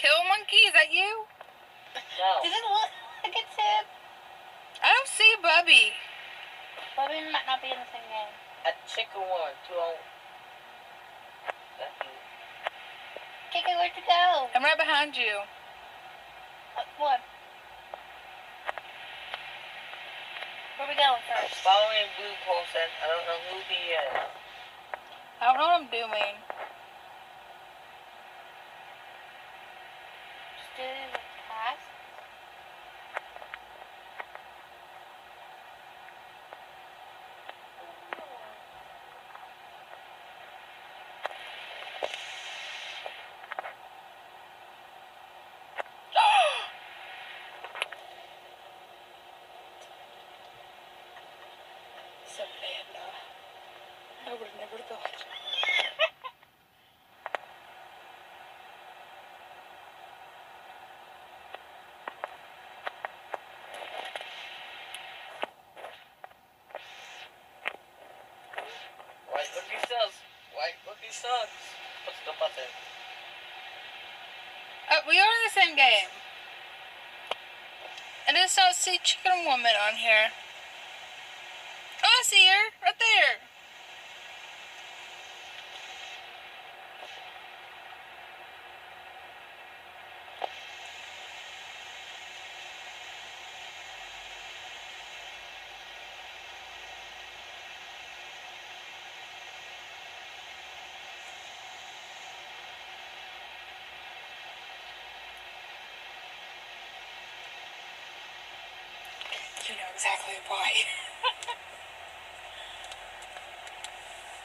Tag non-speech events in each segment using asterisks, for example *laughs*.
kill monkey? Is that you? No. Does it look like it's him? I don't see Bubby. Bobby might not be in the same game. A chicken one, two on. That's you. Kiki, where'd you go? I'm right behind you. Uh, what? Where we going first? Following blue person, I don't know who he is. I don't know what I'm doing. Just do the. So bad, I would have never thought. Right, look these subs. Subs. What's the button? Uh, we are in the same game. I just don't see Chicken Woman on here. Oh, I see her right there. You know exactly why. *laughs*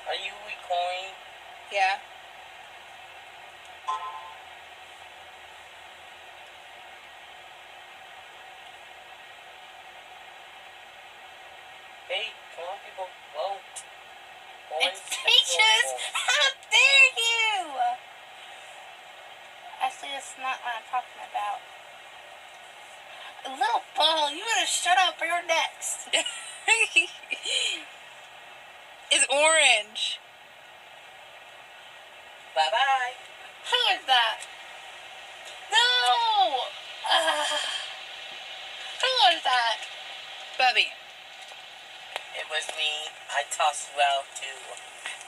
Are you recording? yeah. Hey, come on, people, vote. It's Peaches! *laughs* How dare you! Actually, that's not what I'm talking about. Little ball, you better shut up or you're next. *laughs* it's orange. Bye bye. Who is that? No! Uh, who was that? Bubby. It was me. I tossed out too.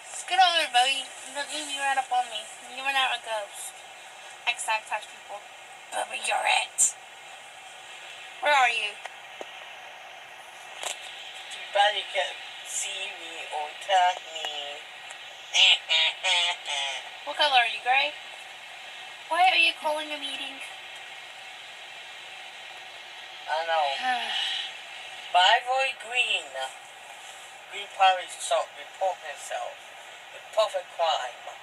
Scoot over, buddy. Don't you you ran up on me. You went not a ghost. X touch people. Bubba, you're it. Where are you? Too bad you can't see me or attack me. *laughs* What color are you, gray? Why are you calling a meeting? I know. *sighs* But I voted green. Green probably shot report himself. The perfect crime.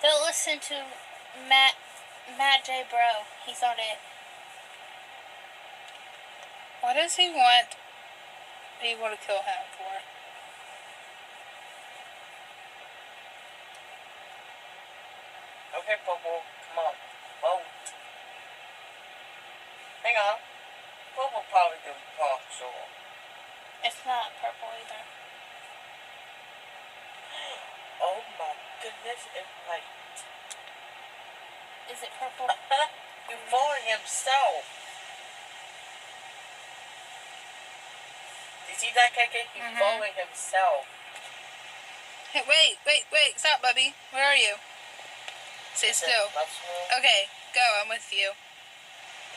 Don't listen to Matt Matt J. Bro. He's on it. What does he want people to kill him for? Okay, Purple, come on. Vote. Hang on. Purple probably the partial. It's not purple either. *gasps* Oh my goodness, it's right. Is it purple? *laughs* He's following himself. You see that, KK? He's Mhm. following himself. Hey, wait, wait, wait. Stop, Bubby. Where are you? Stay still. Okay, go. I'm with you.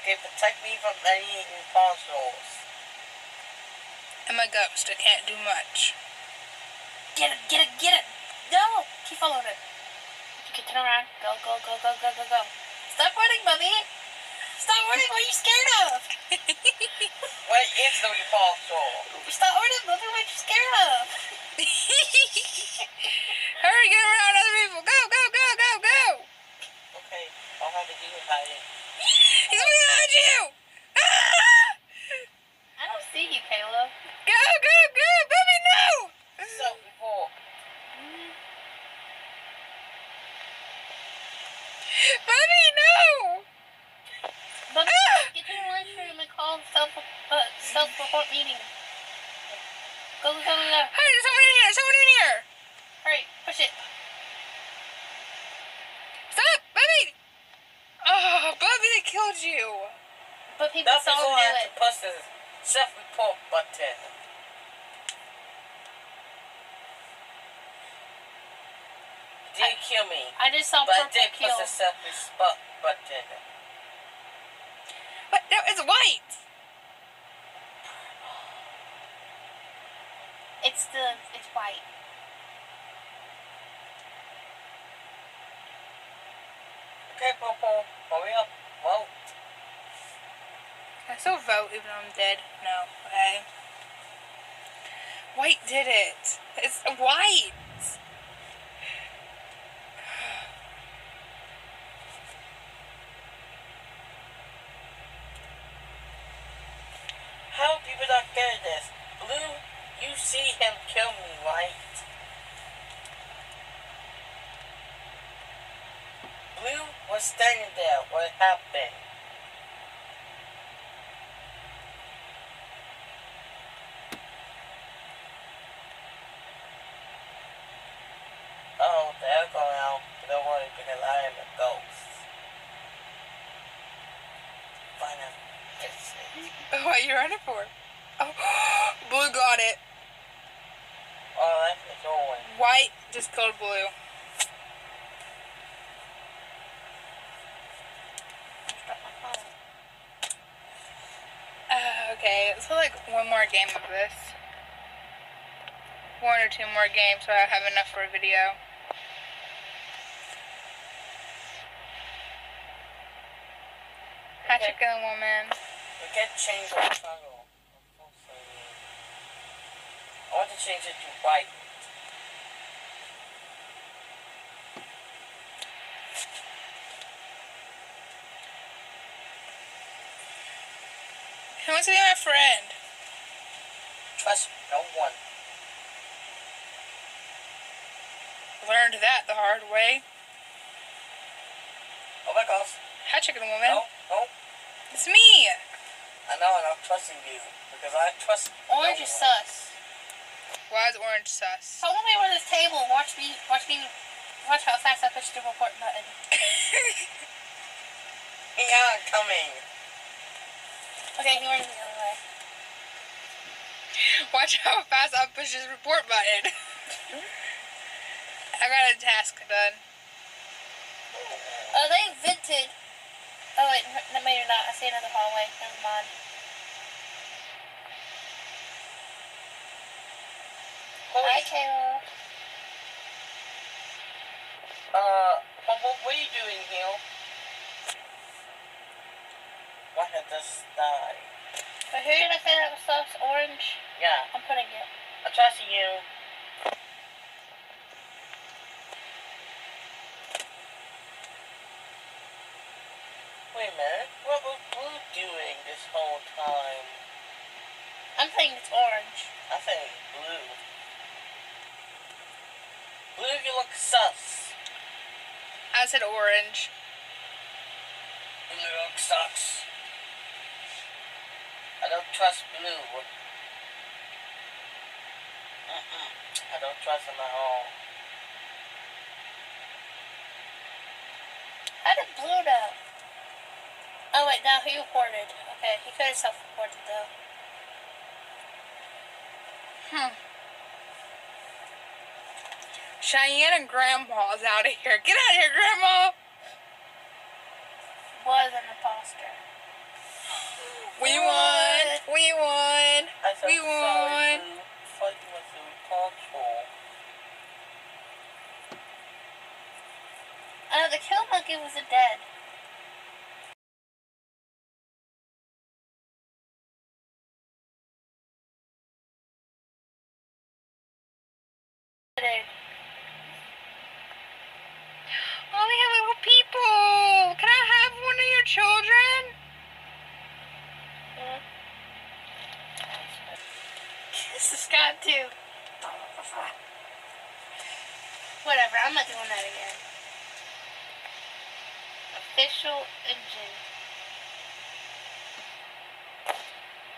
Okay, protect me from any imposters. I'm a ghost. I can't do much. Get it, get it, get it! No! Keep following it. You can turn around. Go, go, go, go, go, go, go. Stop running, mommy. Stop running! What are you scared of? *laughs* What is the impostor? Stop running, mommy. What are you scared of? *laughs* Hurry, get around other people. Go, go, go, go, go. Okay, I'll have to do about it. He's behind you. Ah! I don't see you, Caleb. Go, go, go. Bubby, no. So before, Bubby, no. Bubby, Ah! get to the lunchroom and call self uh, self report meeting. Go, go, go, go. Hey, there's someone in here. Someone in here. Hurry, push it. told you. But people That saw people him do have it. to push the self-report button. It didn't kill me, I just saw but I purple did push kill. the self-report button. But no, it's white. It's the it's white. Okay, Popo, hurry up, vote. I still vote even though I'm dead. No, okay. White did it. It's white. How people not get this? Blue, you see him kill me, white. Blue was standing there. What happened? Oh, they're going out. Don't worry, because I am a ghost. Fine, I'm just What are you running for? Oh, blue got it. Oh, that's the going. White just killed blue. Drop my phone. Uh, okay, let's like one more game of this. One or two more games so I have enough for a video. Hi, Okay. chicken woman. We can change the color. I want to change it to white. Wants to be my friend? Trust no one. Learned that the hard way. Oh my gosh. Hi, chicken No, woman. no. no. It's me. I know and I'm not trusting you because I trust Orange no is one. sus. Why is orange sus? Hold me over this table. Watch me. Watch me. Watch how fast I push the report button. *laughs* Yeah, coming. Okay, he went the other way. Watch how fast I push this report button. *laughs* I got a task done. Oh, they invented. Oh wait, no, maybe not. I see another hallway. Never mind. Hi, Holy, Kayla. uh, what, what, what are you doing here? Why had this die? So who did I say that was sauce? Orange. Yeah, I'm putting it. I'm trusting you. Wait a minute. What was Blue doing this whole time? I'm thinking it's orange. I think Blue. Blue, you look sus. I said orange. Blue look sucks. I don't trust Blue. Mm-mm. I don't trust him at all. How did Blue know? Oh wait, no, he reported. Okay, he could have self-reported though. Hmm. Cheyenne and Grandma's out of here. Get out of here, Grandma! Was an imposter. *gasps* We won! We won! I said, We won! Blue. Thought you was in control. Uh, the kill monkey was a dead.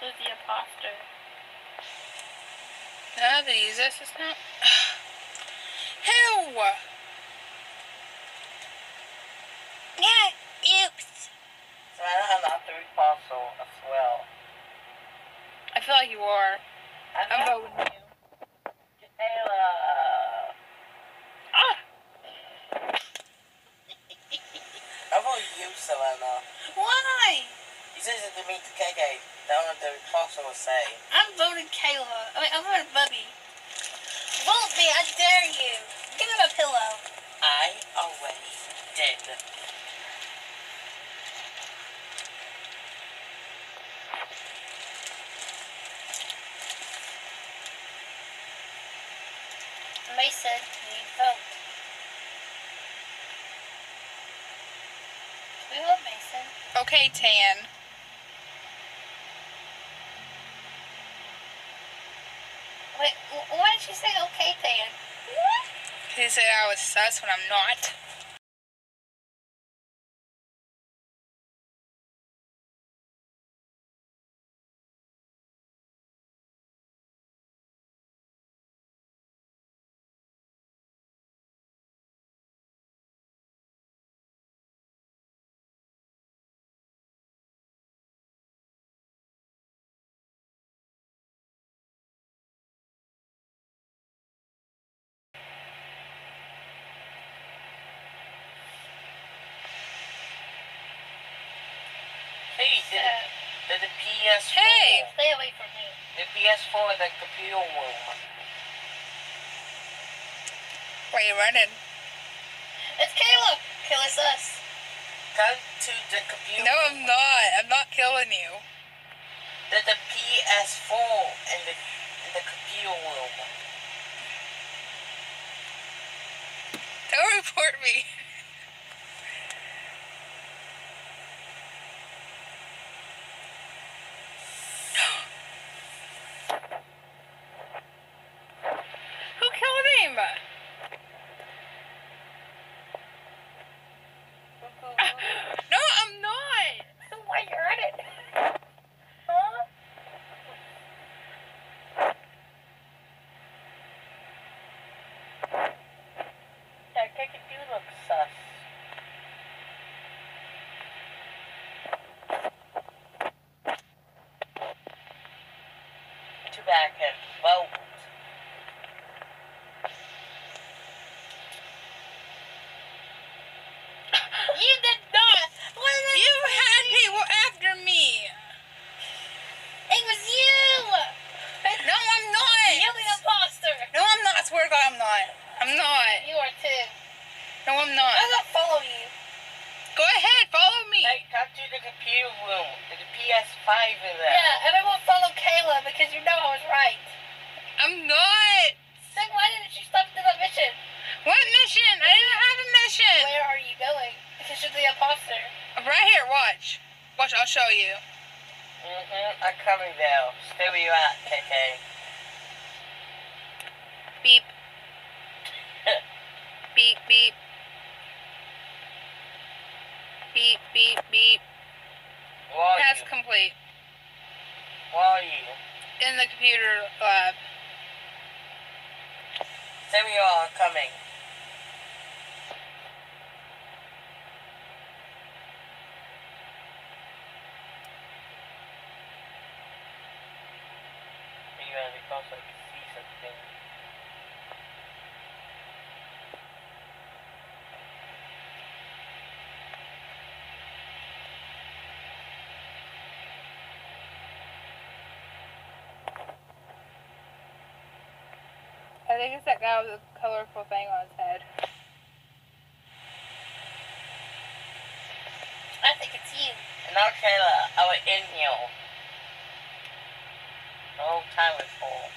for the imposter. Now that he exists, not. Yeah, oops. I don't have the optical fossil as well. I feel like you are. I'm, I'm voting. What the imposter will say. I'm voting Kayla. I mean, I'm voting Bubby. Vote me, I dare you. Give him a pillow. I already did. Mason, we vote. We vote Mason. Okay, Tan. Wait, wh- why did she say okay, Tan? He said I was sus when I'm not. Hey, did, Uh, did the PS4. Hey! stay away from me. The PS4 in the computer room. Why are you running? It's Kayla. Kayla's us. Go to the computer No, room. I'm not. I'm not killing you. There's the PS4 in the in the computer room. Don't report me. Who killed him? No, I'm not. Why you at it? Huh? Could do look sus. Too bad. You did not. What did You I had say? people after me. It was you. No, I'm not. You're the imposter. No, I'm not. I swear to God, I'm not. I'm not. You are too. No, I'm not. I'm gonna follow you. Go ahead, follow me. Hey, come to the computer room. There's a PS5 in there. Yeah, everyone follow Kayla because you know I was right. I'm not. Then why didn't you stop to the mission? What mission? I didn't have a mission. Where are you going? Because you're the imposter. Right here, watch. Watch, I'll show you. Mm-hmm. I'm coming there. Stay where you at, KK. Beep. *laughs* Beep, beep. Beep, beep, beep. Where are Task you? complete. Where are you? In the computer lab. Where you are. Coming. Are you ready? Because I can see something. I think it's that guy with the colorful thing on his head. I think it's you. and Now, Kayla, I was in here. The whole time before.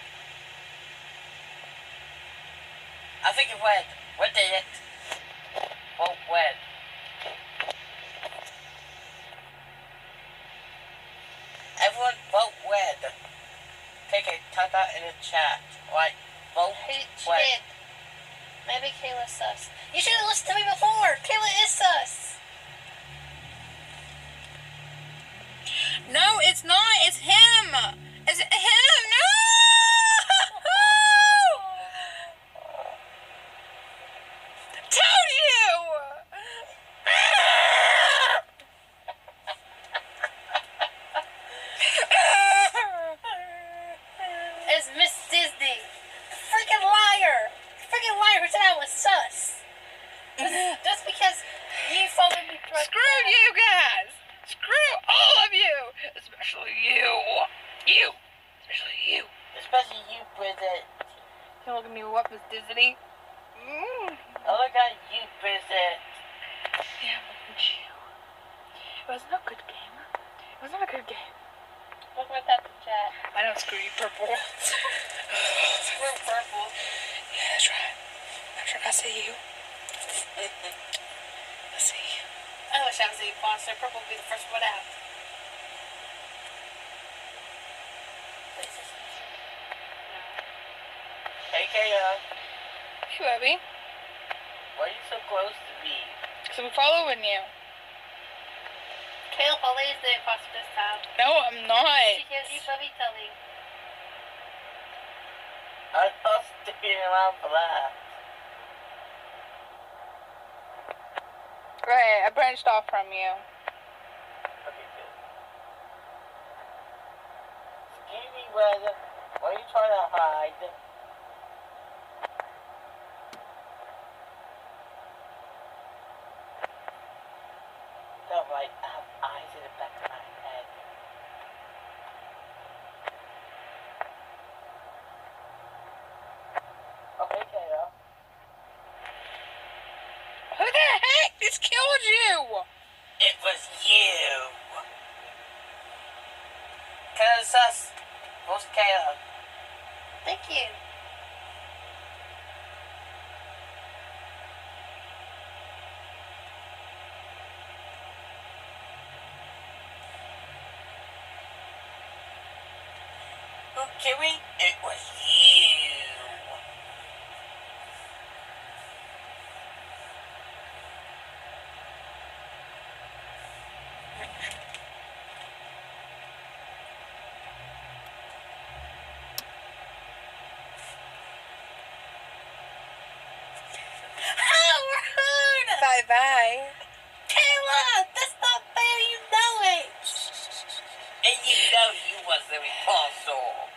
I think it went. What did it? What went? Everyone vote red. Take a type out in the chat. Right. Who she red. did? Maybe Kayla's sus. You should have listened to me before. Kayla is sus. No, it's not. It's him. No. Told you. you guys. Screw all of you. Especially you. You. Especially you. Especially you, Bridget. Can you look at me what was Disney? Mm. I look at you, Bridget. Yeah, look at you. It wasn't a good game. It wasn't a good game. Look at that chat. I don't screw you, purple. We're purple. Yeah, that's right. That's right. I see you. I see you. I wish I was a. Purple would be the first one out. hey, Kayla. Hey, Bobby. Why are you so close to me? So I'm following you. Kale Holly is the imposter this time. No, I'm not. She gives you puppy telling. I'm not sticking around for that. Right, I branched off from you. Excuse me, brother. Why are you trying to hide? Not right. I have eyes in the back of my head. Okay, Kayla. Who the heck just killed you? It was you. Cause us. Who's Kayla? Thank you. Who Kiwi? It was you. Howard! Bye bye. Kayla! That's not fair, you know it! And you know you was the impostor.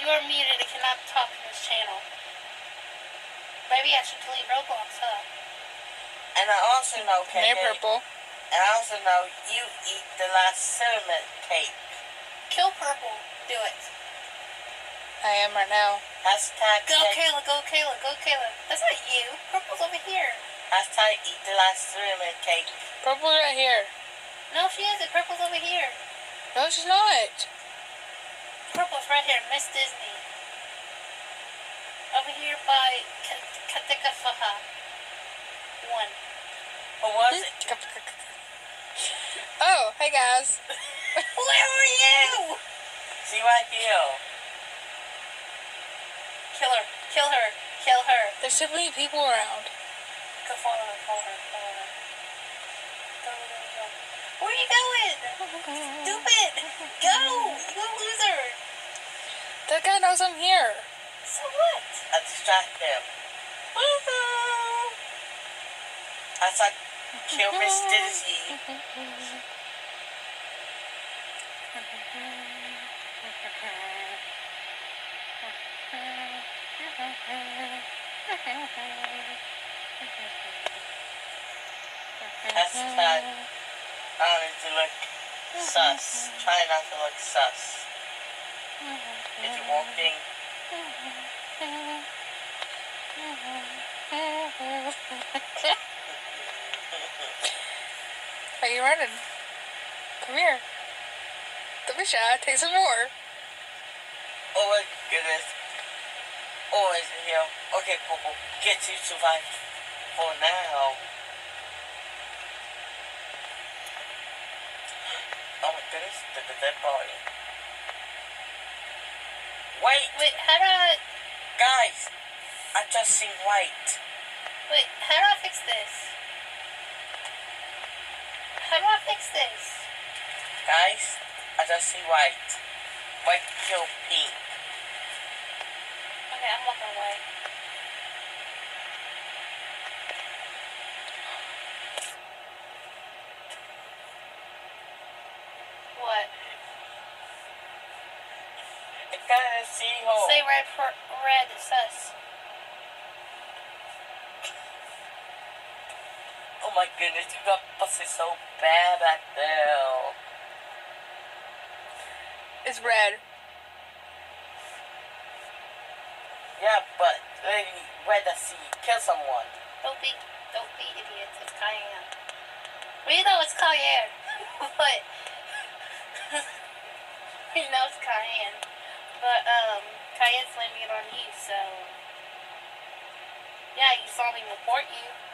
You are muted and cannot talk in this channel. Maybe I should delete Roblox, huh? And I also know, Come here, KK, purple. and I also know you eat the last cinnamon cake. Kill Purple. Do it. I am right now. Hashtag, Go cake- Kayla, go Kayla, go Kayla. That's not you. Purple's over here. hashtag eat the last cinnamon cake. Purple's right here. No, she isn't. Purple's over here. No, she's not. Purple's right here. Miss Disney. Over here by Ka- Katika Faha. One. Or was it? Oh, hey guys. *laughs* Where are you? See right here. Kill her. Kill her. Kill her. There's so many people around. Go follow her. Follow her. Follow her. Go, go, go. Where are you going? *laughs* Stupid. Go. You loser. That guy knows I'm here. So what? I distract them. Woohoo! Hashtag kill Miss *laughs* Dizzy. That's Hashtag I need to look sus. Try not to look sus. You're walking, Are you running? Come here. Don't be shy. Take some more. oh my goodness. Always in here. Okay, Popo, get you to survive for now. Oh my goodness, the, the dead body. Wait, Wait, how do I... guys, I just seen white. Wait, how do I fix this? How do I fix this? Guys, I just see white. White kill pink. Okay, I'm walking away. What? kind of seahole. Say red, per, red, sus. Oh my goodness, you got busted so bad back there. It's red. Yeah, but lady, where does he kill someone? Don't be, don't be idiots. It's cayenne. We know it's cayenne, *laughs* but *laughs* we know it's cayenne. But um, cayenne's blaming it on you, so yeah, you saw me report you.